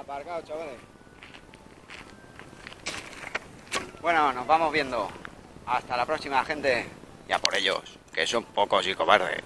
Aparcado, chavales. Bueno, nos vamos viendo. Hasta la próxima, gente. Ya por ellos, que son pocos y cobardes.